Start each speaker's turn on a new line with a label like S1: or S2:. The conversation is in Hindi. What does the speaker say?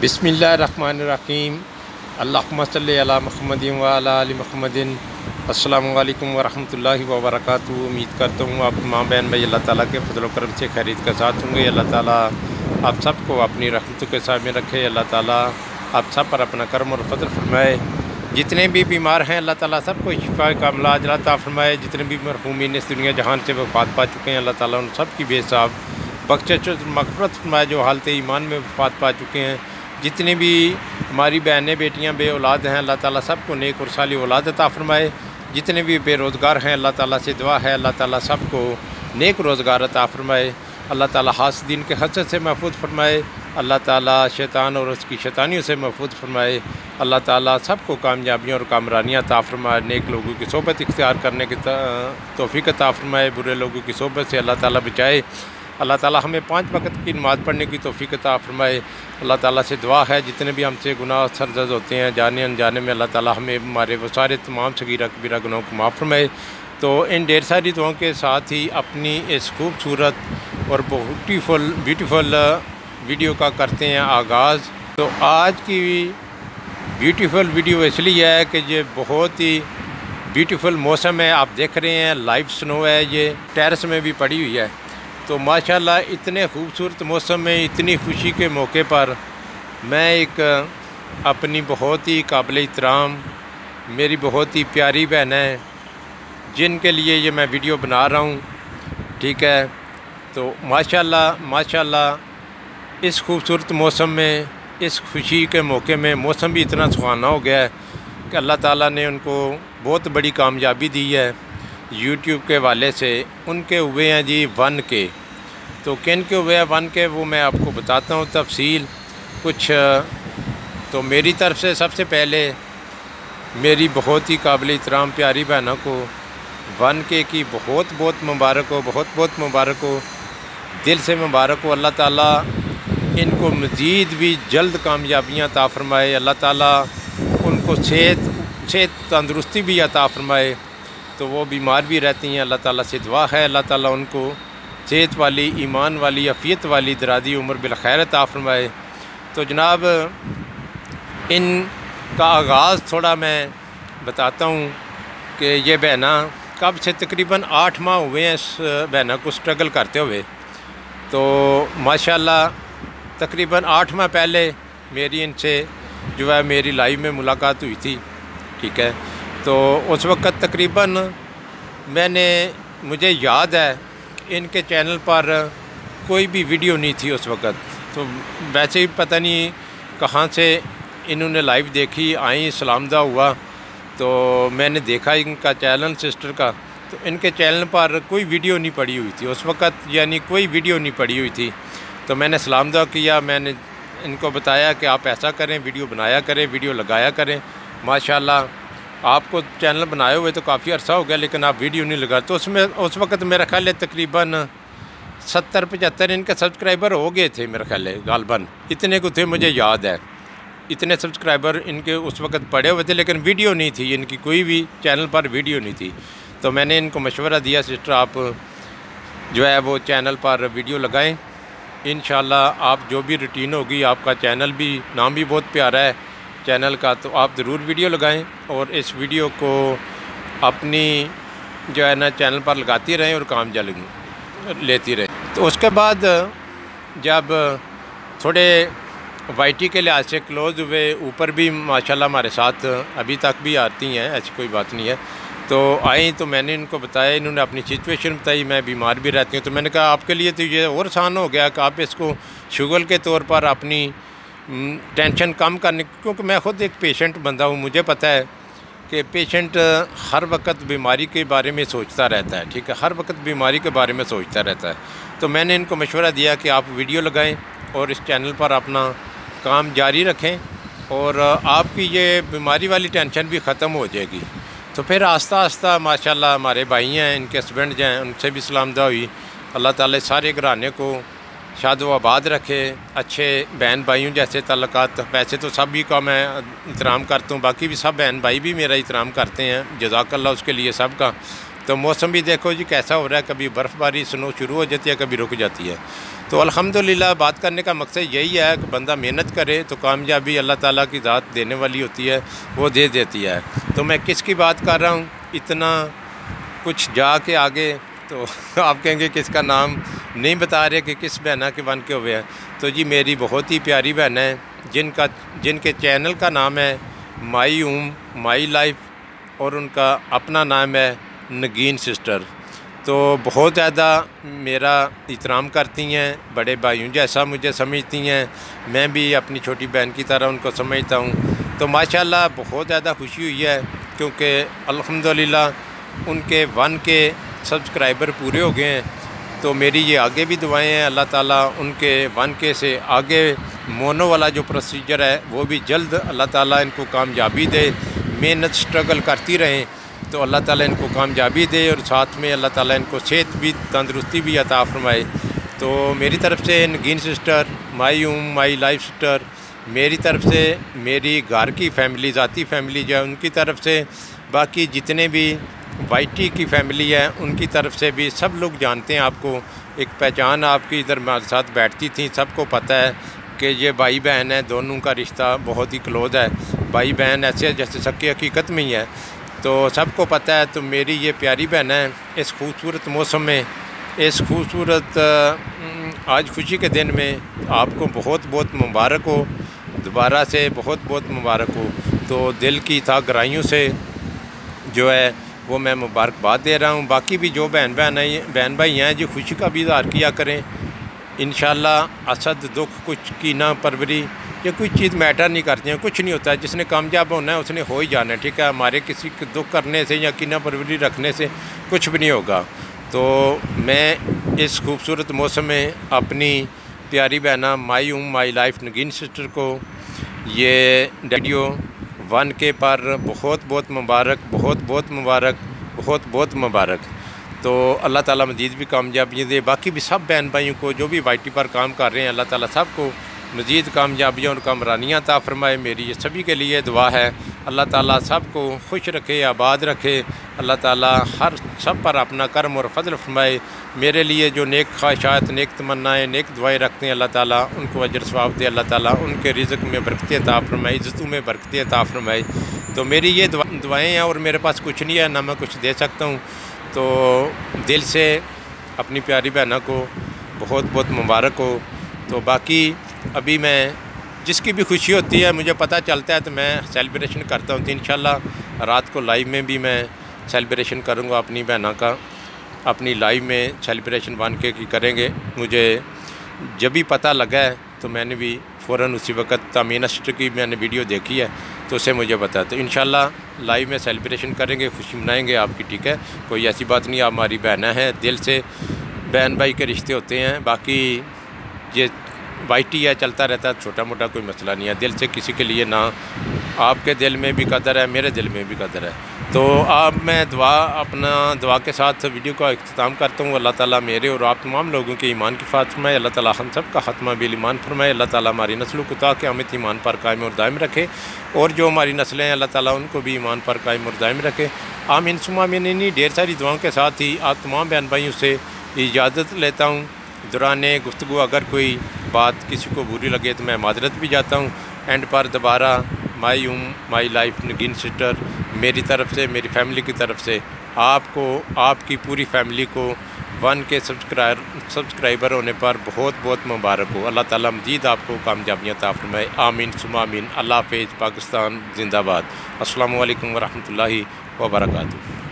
S1: बिसमीम अल्लाहुम्मा सल्ली अला मुहम्मदिन व अला आलि मुहम्मदिन अस्सलाम वालेकुम व रहमतुल्लाहि व बरकातहू उम्मीद करता हूँ आप माँ बहन भाई अल्लाह ताला के फजल करम से खरीद के साथ होंगे अल्लाह ताला आप सबको अपनी रहमतों के साथ में रखे अल्लाह ताला आप सब पर अपना करम और फजल फरमाए जितने भी बीमार हैं अल्लाह ताला सबको शिफा का अमलाज अल्लाह फरमाए जितने भी मरहूमिन इस दुनिया जहान से वफात पा चुके हैं अल्लाह ताला उन सब की बेसाब बख्श मकफरत फरमाए जो हालत ईमान में वफात पा चुके हैं जितनी भी हमारी बहनें, बेटियाँ, बे औलाद हैं, अल्लाह ताला सबको नेक और साली औलाद अता फरमाए। जितने भी बेरोज़गार हैं, अल्लाह ताला से दुआ है, अल्लाह ताला सबको नेक रोज़गार अता फरमाए। अल्लाह ताला हासदीन के हसद से महफूज फरमाए। अल्लाह ताला शैतान और उसकी शैतानियों से महफूज फरमाए। अल्लाह ताला सबको कामयाबियाँ और कामरानियाँ अता फरमाए। नेक लोगों की सोबत इख्तियार करने की तोफ़ी अता फरमाए। बुरे लोगों की सोबत से अल्लाह ताला बचाए। अल्लाह ताला हमें पाँच वक्त की नमाज़ पढ़ने की तोफ़ी अता फरमाए। अल्लाह ताला से दुआ है, जितने भी हमसे गुनाह सरजद होते हैं, जाने अनजाने में अल्लाह ताला हमें हमारे वो सारे तमाम सगीरा कबीरा गुनाहों को माफ़ फरमाए। तो इन ढेर सारी दुआओं के साथ ही अपनी इस खूबसूरत और ब्यूटीफुल ब्यूटीफुल वीडियो का करते हैं आगाज़। तो आज की ब्यूटीफुल वीडियो इसलिए है कि ये बहुत ही ब्यूटीफुल मौसम है। आप देख रहे हैं, लाइव स्नो है, ये टेरेस में भी पड़ी हुई है। तो माशाल्लाह इतने खूबसूरत मौसम में, इतनी खुशी के मौके पर मैं एक अपनी बहुत ही काबिल इतराम मेरी बहुत ही प्यारी बहन है, जिनके लिए ये मैं वीडियो बना रहा हूँ, ठीक है? तो माशाल्लाह माशाल्लाह इस खूबसूरत मौसम में, इस खुशी के मौके में मौसम भी इतना सुहाना हो गया है कि अल्लाह ताला ने उनको बहुत बड़ी कामयाबी दी है। यूट्यूब के वाले से, उनके हुए हैं जी वन के। तो किन के हुए हैं वन के, वो मैं आपको बताता हूँ तफसील। कुछ तो मेरी तरफ़ से सबसे पहले, मेरी बहुत ही काबिल इतराम प्यारी बहनों को, वन के की बहुत बहुत मुबारक हो, बहुत बहुत मुबारक हो। दिल से मुबारक हो, अल्लाह ताला इनको मज़ीद भी जल्द कामयाबियाँ अता फ़रमाए। अल्लाह ताला उनको सेहत सेहत तंदरुस्ती भी अता फ़रमाए। तो वो बीमार भी रहती हैं। अल्लाह ताला से दुआ है। अल्लाह ताला उनको सेहत वाली, ईमान वाली, अफ़ीयत वाली दरादी उम्र बिलखैरत आफरमाए तो जनाब, इन का आगाज़ थोड़ा मैं बताता हूँ कि ये बहना कब से तकरीबन आठ माह हुए हैं इस बहना को स्ट्रगल करते हुए। तो माशाल्लाह, तकरीबन आठ माह पहले मेरी इनसे जो है मेरी लाइव में मुलाकात हुई थी। ठीक है? तो उस वक़्त तकरीबन मैंने, मुझे याद है, इनके चैनल पर कोई भी वीडियो नहीं थी उस वक़्त। तो वैसे ही पता नहीं कहाँ से इन्होंने लाइव देखी, आई सलामदा हुआ तो मैंने देखा इनका चैनल, सिस्टर का। तो इनके चैनल पर कोई वीडियो नहीं पड़ी हुई थी। उस वक़्त यानी कोई वीडियो नहीं पड़ी हुई थी। तो मैंने सलामदा किया, मैंने इनको बताया कि आप ऐसा करें, वीडियो बनाया करें, वीडियो लगाया करें, माशाल्लाह। आपको चैनल बनाए हुए तो काफ़ी अर्सा हो गया, लेकिन आप वीडियो नहीं लगा। तो उसमें, उस वक्त मेरा ख्याल है तकरीबन सत्तर, पचहत्तर इनके सब्सक्राइबर हो गए थे मेरा ख्याल है गालबन इतने को थे, मुझे याद है। इतने सब्सक्राइबर इनके उस वक्त पड़े हुए थे, लेकिन वीडियो नहीं थी, इनकी कोई भी चैनल पर वीडियो नहीं थी। तो मैंने इनको मशवरा दिया, सिस्टर, आप जो है वो चैनल पर वीडियो लगाएँ। इन आप जो भी रूटीन होगी, आपका चैनल भी, नाम भी बहुत प्यारा है। चैनल का तो आप ज़रूर वीडियो लगाएँ और इस वीडियो को अपनी जो है ना, चैनल पर लगाती रहें और काम जल लेती रहें। तो उसके बाद, जब थोड़े वाइटी के लिहाज से क्लोज़ हुए, ऊपर भी माशाल्लाह हमारे साथ अभी तक भी आती हैं, ऐसी कोई बात नहीं है। तो आई तो मैंने इनको बताया, इन्होंने अपनी सिचुएशन बताई, मैं बीमार भी रहती हूँ। तो मैंने कहा, आपके लिए तो ये और आसान हो गया कि आप इसको शुगर के तौर पर अपनी टेंशन कम करने क्योंकि मैं ख़ुद एक पेशेंट बंदा हूँ, मुझे पता है कि पेशेंट हर वक्त बीमारी के बारे में सोचता रहता है, ठीक है? हर वक्त बीमारी के बारे में सोचता रहता है। तो मैंने इनको मशवरा दिया कि आप वीडियो लगाएँ और इस चैनल पर अपना काम जारी रखें और आपकी ये बीमारी वाली टेंशन भी ख़त्म हो जाएगी। तो फिर आस्ता आस्ता माशाल्लाह, हमारे भाई हैं, इनके हस्बैंड हैं, उनसे भी सलामदा हुई। अल्लाह ताला सारे घराने को शाद आबाद रखे, अच्छे बहन भाइयों जैसे तल्लक वैसे तो सभी का मैं एहतराम करता हूँ, बाकी भी सब बहन भाई भी मेरा एहतराम करते हैं। जजाकल्ला उसके लिए सब का। तो मौसम भी देखो जी कैसा हो रहा है, कभी बर्फ़बारी स्नो शुरू हो जाती है, कभी रुक जाती है। तो अल्हम्दुलिल्लाह बात करने का मकसद यही है कि बंदा मेहनत करे तो कामयाबी अल्लाह ताला की ज़ात देने वाली होती है, वो दे देती है। तो मैं किसकी बात कर रहा हूँ? इतना कुछ जा के आगे तो आप कहेंगे कि इसका नाम नहीं बता रहे कि किस बहना के बन के हुए हैं। तो जी, मेरी बहुत ही प्यारी बहन है, जिनका, जिनके चैनल का नाम है माई उम माई लाइफ, और उनका अपना नाम है नगीन सिस्टर। तो बहुत ज़्यादा मेरा इतराम करती हैं, बड़े भाइयों जैसा मुझे समझती हैं, मैं भी अपनी छोटी बहन की तरह उनको समझता हूँ। तो माशाल्लाह बहुत ज़्यादा खुशी हुई है, क्योंकि अल्हम्दुलिल्लाह उनके वन के सब्सक्राइबर पूरे हो गए हैं तो मेरी ये आगे भी दुआएँ हैं, अल्लाह ताला उनके वन के से आगे मोनो वाला जो प्रोसीजर है, वो भी जल्द अल्लाह ताला इनको कामयाबी दे। मेहनत स्ट्रगल करती रहें तो अल्लाह ताला इनको कामयाबी दे और साथ में अल्लाह ताला इनको सेहत भी, तंदरुस्ती भी अता फरमाए। तो मेरी तरफ़ से Nageen sister my um my life sister मेरी तरफ़ से मेरी घर की फैमिली ज़ाती फैमिली जो है, उनकी तरफ़ से, बाकी जितने भी वाइटी की फैमिली है, उनकी तरफ़ से भी सब लोग जानते हैं आपको। एक पहचान आपकी इधर मेरे साथ बैठती थी, सबको पता है कि ये भाई बहन है, दोनों का रिश्ता बहुत ही क्लोज है। भाई बहन ऐसे, जैसे सबकी हकीकत में ही है। तो सबको पता है तो मेरी ये प्यारी बहन है, इस खूबसूरत मौसम में, इस खूबसूरत आज खुशी के दिन में आपको बहुत बहुत मुबारक हो। दोबारा से बहुत बहुत मुबारक हो। तो दिल की था गहराइयों से जो है वो मैं मुबारकबाद दे रहा हूँ। बाकी भी जो बहन बहन है, बहन भाई हैं जो, खुशी का भी इजहार किया करें। इन असद दुख कुछ की ना परवरी, ये कोई चीज़ मैटर नहीं करती हैं। कुछ नहीं होता है। जिसने कामयाब होना है, उसने हो ही जाना है, ठीक है? हमारे किसी दुख करने से या कीना परवरी रखने से कुछ भी नहीं होगा। तो मैं इस खूबसूरत मौसम में अपनी प्यारी बहना, माई उम, माई लाइफ, नगीन सिस्टर को ये डेडियो वन के पर बहुत बहुत मुबारक, बहुत बहुत मुबारक, बहुत बहुत मुबारक। तो अल्लाह ताला मजीद भी कामयाबी दे बाकी भी सब बहन भाइयों को, जो भी वाई पर काम कर रहे हैं, अल्लाह ताला सबको मज़ीद कामयाबियाँ और कामरानियाँ ता फरमाए, मेरी ये सभी के लिए दुआ है। अल्लाह ताला सबको खुश रखे, आबाद रखे। अल्लाह ताला हर सब पर अपना कर्म और फजल फरमाए। मेरे लिए जो नेक ख्वाहिशात, नेक तमन्नाएँ, नेक दुआएँ रखते हैं, अल्लाह ताला उनको अजर स्वाब दे। अल्लाह ताला उनके रिज़क में बरकतें ता फरमाए इज़्ज़तों में बरकतें ता फरमाए। तो मेरी ये दुआएँ हैं और मेरे पास कुछ नहीं है, ना मैं कुछ दे सकता हूँ। तो दिल से अपनी प्यारी बहना को बहुत बहुत मुबारक हो। तो बाकी अभी मैं, जिसकी भी खुशी होती है, मुझे पता चलता है तो मैं सेलिब्रेशन करता हूँ। तो इन रात को लाइव में भी मैं सेलिब्रेशन करूँगा अपनी बहना का। अपनी लाइव में सेलिब्रेशन बन के की करेंगे। मुझे जब भी पता लगा है तो मैंने भी फ़ौर उसी वक्त तमीन सिस्टर की मैंने वीडियो देखी है तो उसे मुझे बताया तो इन लाइव में सेलिब्रेशन करेंगे, खुशी मनाएँगे आपकी, ठीक है? कोई ऐसी बात नहीं, आप हमारी बहना है, दिल से बहन भाई के रिश्ते होते हैं। बाकी ये वाइटी है, चलता रहता है छोटा मोटा कोई मसला नहीं है। दिल से किसी के लिए ना, आपके दिल में भी कदर है, मेरे दिल में भी कदर है। तो अब मैं दुआ, अपना दुआ के साथ वीडियो का अख्ताम करता हूँ। अल्लाह ताला मेरे और आप तमाम लोगों के ईमान की फात अल्लाह ताला हम सब का ख़त्मा बिल ईमान फरमाए। अल्लाह ताला हमारी नस्लों को ताकि हमें ईमान पर कायम और दायम रखे। और जो हमारी नस्लें हैं, अल्लाह ताला उनको भी ईमान पर कायम और दायम रखे। आमीन सुमामिन इन्हीं ढेर सारी दुआओं के साथ ही आप तमाम बहन भाइयों से इजाज़त लेता हूँ। दौरान गुफ्तु अगर कोई बात किसी को बुरी लगे तो मैं माजरत भी जाता हूँ। एंड पर दोबारा माई उम माई लाइफ नगीन सिस्टर, मेरी तरफ़ से, मेरी फैमिली की तरफ़ से, आपको, आपकी पूरी फैमिली को वन के सब्सक्राइबर सब्सक्राइबर होने पर बहुत बहुत मुबारक हो। अल्लाह ताला मजीद आपको कामयाबियाँ ताफ़रमाए आमीन सुमामीन अल्लाह हाफिज़, पाकिस्तान, जिंदाबाद। वालेकुम वरहमतुल्लाहि वबरकatuh